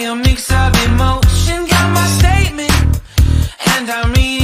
A mix of emotion. Got my statement, and I mean.